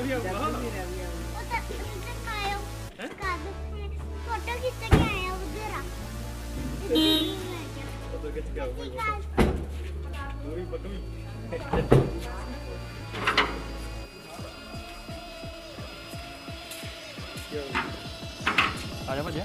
avião. Outra pizza caiu. Ada apa dia?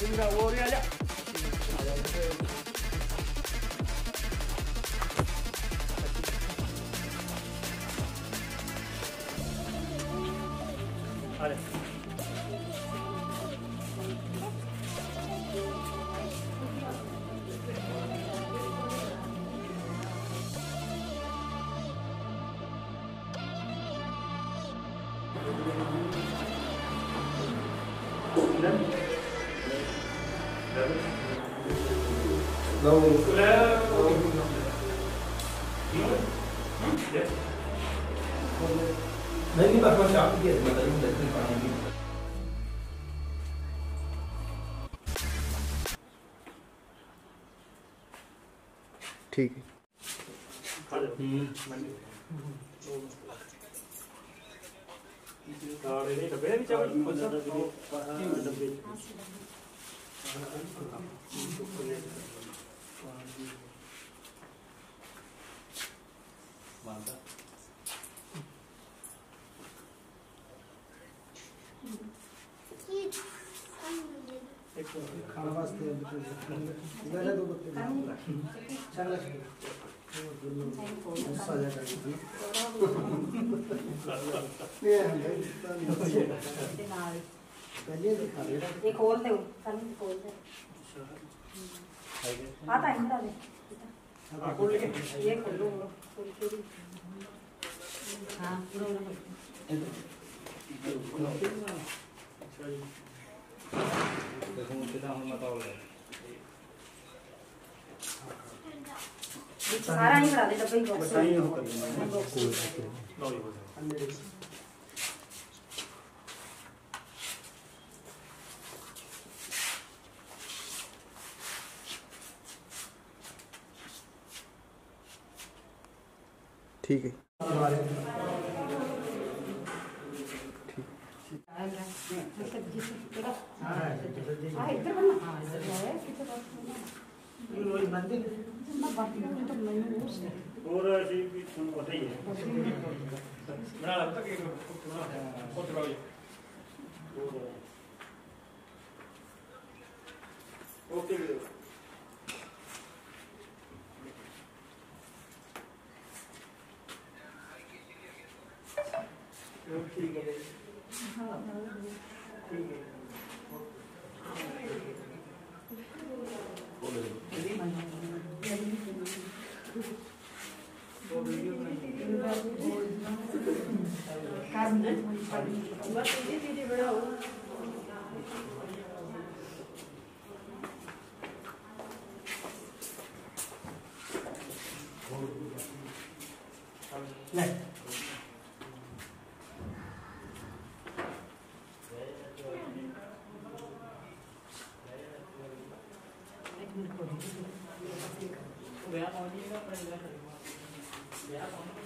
Yürü oraya ya. Hadi. Thank you. नहीं बस बस आप ये देख नहीं पाएँगे ठीक ਕਾੜੇ 맞아. 예, 네, 일단 पहले दिखा दे। ये अच्छा। हाँ, तो खोल दे सर खोल दे। हाँ टाइम करा दे। खोल ले ये खोल लो खोल के हाँ पूरा पूरा अच्छा जी देखो कितना हम बताओ ले सारा ही करा दे डब्बे बॉक्स सही हो। कर लो लो अंदर ठीक है। हमारे ਆ बस धीरे धीरे बड़ा होगा Yeah, I'm on you.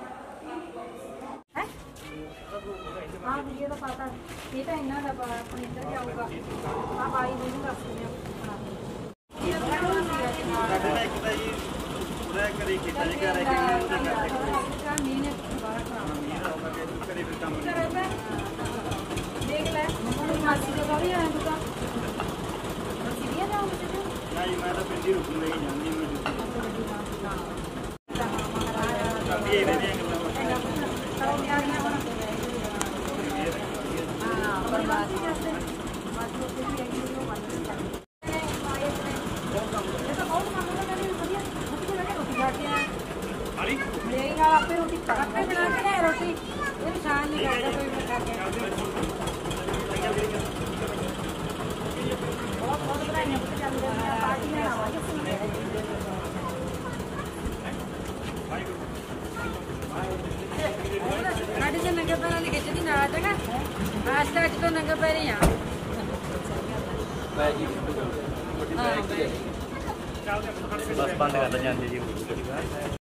ਇਹ ਤਾਂ ਪਤਾ ਇਹ ਤਾਂ ਇਹਨਾਂ ਦਾ ਆਪਣੇ ਇੱਧਰ ਜਾਊਗਾ ਆ ਬਾਈ ਜੀ ਨੂੰ ਰੱਖ ਲਿਆ ਸਾਡਾ ਇੱਕ ਤਾਂ ਜੀ ਪੂਰਾ ਕਰੀ ਕੀਤਾ ਜੀ ਕਰੇ ਕਿ ਨਹੀਂ ਤੇ ਕਰਦੇ ਕਿ ਮੀਂਹ ਨੇ ਦੁਬਾਰਾ ਕਰਾਉਣਾ ਮੀਂਹ ਆਉਗਾ ਕਿ ਤੂੰ ਕਰੇ ਫਿਰ ਕੰਮ ਦੇਖ ਲੈ ਹੁਣ ਮਾਸੀ ਕੋਲ ਵੀ ਆਇਆ ਤੂੰ ਤਾਂ ਸੀਰੀਆ ਜਾਉਂਗੇ ਤੇ ਨਹੀਂ ਮੈਂ ਤਾਂ ਪਿੰਡੀ ਰੁਕਣ ਲਈ ਜਾਂਦੀ ਮੈਂ ਹਾਂ バンドとしては一応、バンドした。Pas lagi tuh nanggap ini ya. Baik, itu. Baik. Baik. Baik. Baik. Baik. Baik.